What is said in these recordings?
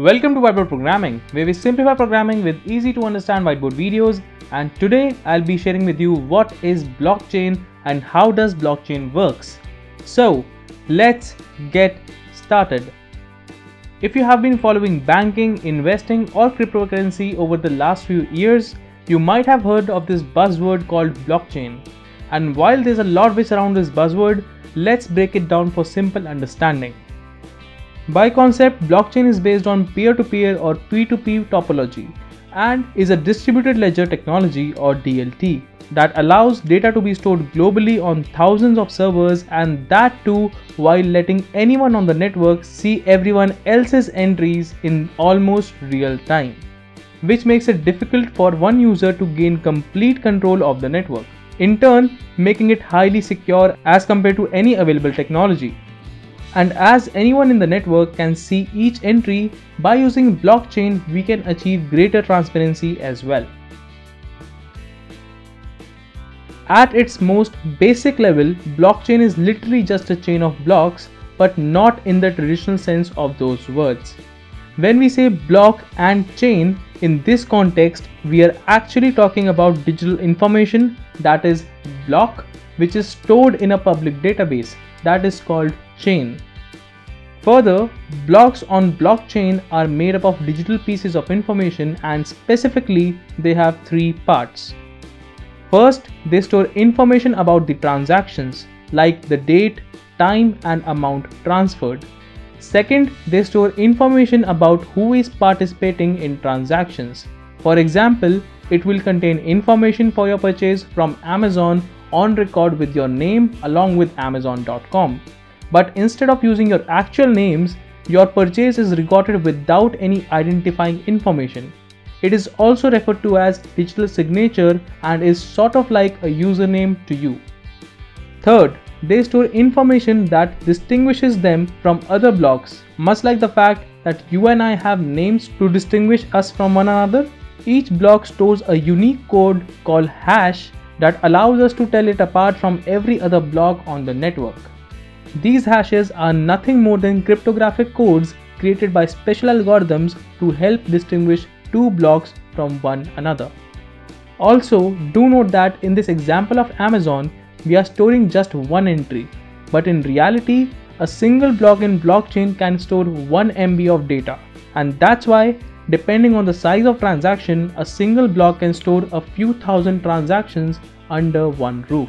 Welcome to Whiteboard Programming, where we simplify programming with easy to understand whiteboard videos. And today I'll be sharing with you what is blockchain and how does blockchain works. So let's get started. If you have been following banking, investing or cryptocurrency over the last few years, you might have heard of this buzzword called blockchain. And while there's a lot which surround this buzzword, let's break it down for simple understanding. By concept, blockchain is based on peer-to-peer or P2P topology and is a distributed ledger technology or DLT that allows data to be stored globally on thousands of servers and that too while letting anyone on the network see everyone else's entries in almost real time, which makes it difficult for one user to gain complete control of the network, in turn making it highly secure as compared to any available technology and as anyone in the network can see each entry, by using blockchain we can achieve greater transparency as well. At its most basic level, blockchain is literally just a chain of blocks but not in the traditional sense of those words. When we say block and chain, in this context, we are actually talking about digital information that is block which is stored in a public database that is called chain. Further, blocks on blockchain are made up of digital pieces of information and specifically they have three parts. First, they store information about the transactions like the date, time and amount transferred. Second, they store information about who is participating in transactions. For example, it will contain information for your purchase from Amazon on record with your name along with Amazon.com. But instead of using your actual names, your purchase is recorded without any identifying information. It is also referred to as digital signature and is sort of like a username to you. Third, they store information that distinguishes them from other blocks, much like the fact that you and I have names to distinguish us from one another. Each block stores a unique code called hash that allows us to tell it apart from every other block on the network. These hashes are nothing more than cryptographic codes created by special algorithms to help distinguish two blocks from one another. Also, do note that in this example of Amazon, we are storing just one entry, but in reality, a single block in blockchain can store 1 MB of data, and that's why, depending on the size of transaction, a single block can store a few thousand transactions under one roof.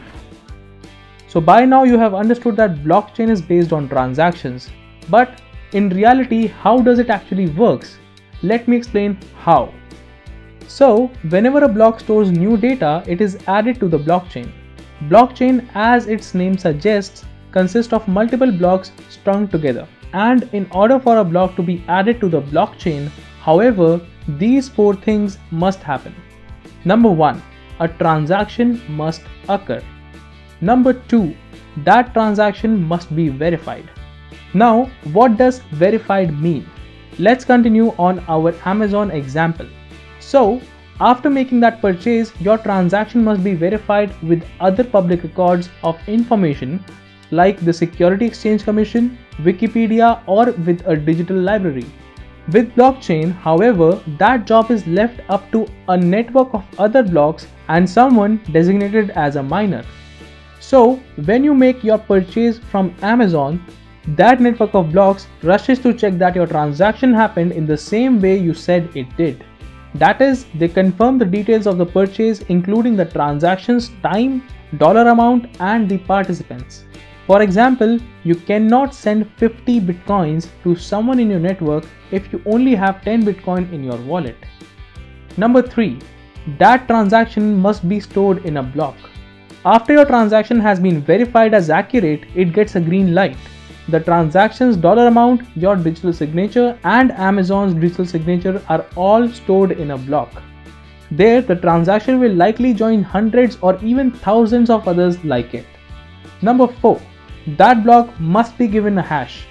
So by now you have understood that blockchain is based on transactions. But in reality, how does it actually works? Let me explain how. So whenever a block stores new data, it is added to the blockchain. Blockchain as its name suggests consists of multiple blocks strung together. And in order for a block to be added to the blockchain, however, these four things must happen. Number 1. A transaction must occur. Number 2. That transaction must be verified. Now, what does verified mean? Let's continue on our Amazon example. So, after making that purchase, your transaction must be verified with other public records of information like the Security Exchange Commission, Wikipedia or with a digital library. With blockchain, however, that job is left up to a network of other blocks and someone designated as a miner. So when you make your purchase from Amazon, that network of blocks rushes to check that your transaction happened in the same way you said it did. That is, they confirm the details of the purchase including the transaction's time, dollar amount and the participants. For example, you cannot send 50 bitcoins to someone in your network if you only have 10 bitcoin in your wallet. Number 3. That transaction must be stored in a block. After your transaction has been verified as accurate, it gets a green light. The transaction's dollar amount, your digital signature, and Amazon's digital signature are all stored in a block. There, the transaction will likely join hundreds or even thousands of others like it. Number 4. That block must be given a hash.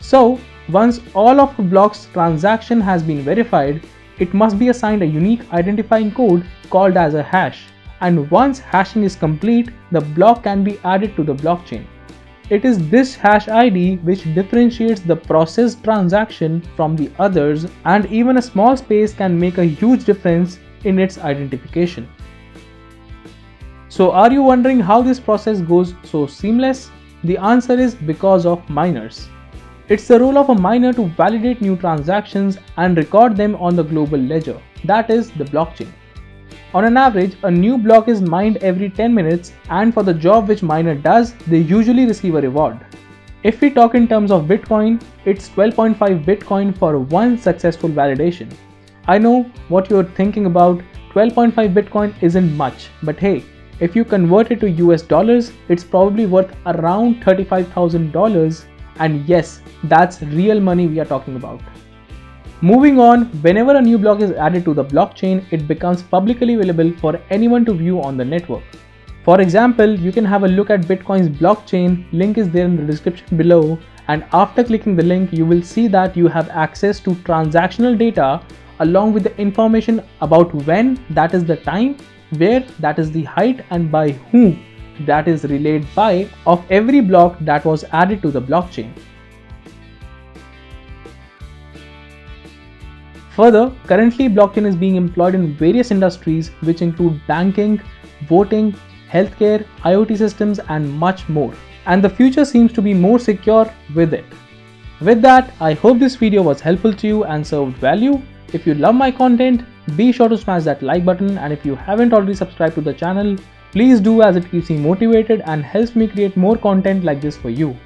So, once all of the block's transaction has been verified, it must be assigned a unique identifying code called as a hash and once hashing is complete, the block can be added to the blockchain. It is this hash ID which differentiates the processed transaction from the others and even a small space can make a huge difference in its identification. So are you wondering how this process goes so seamless? The answer is because of miners. It's the role of a miner to validate new transactions and record them on the global ledger, that is the blockchain. On an average, a new block is mined every 10 minutes and for the job which miner does, they usually receive a reward. If we talk in terms of Bitcoin, it's 12.5 Bitcoin for one successful validation. I know what you're thinking about, 12.5 Bitcoin isn't much, but hey, if you convert it to US dollars, it's probably worth around $35,000 and yes, that's real money we are talking about. Moving on, whenever a new block is added to the blockchain, it becomes publicly available for anyone to view on the network. For example, you can have a look at Bitcoin's blockchain, link is there in the description below and after clicking the link you will see that you have access to transactional data along with the information about when that is the time, where that is the height and by whom that is relayed by of every block that was added to the blockchain. Further, currently blockchain is being employed in various industries which include banking, voting, healthcare, IoT systems and much more. And the future seems to be more secure with it. With that, I hope this video was helpful to you and served value. If you love my content, be sure to smash that like button and if you haven't already subscribed to the channel, please do as it keeps me motivated and helps me create more content like this for you.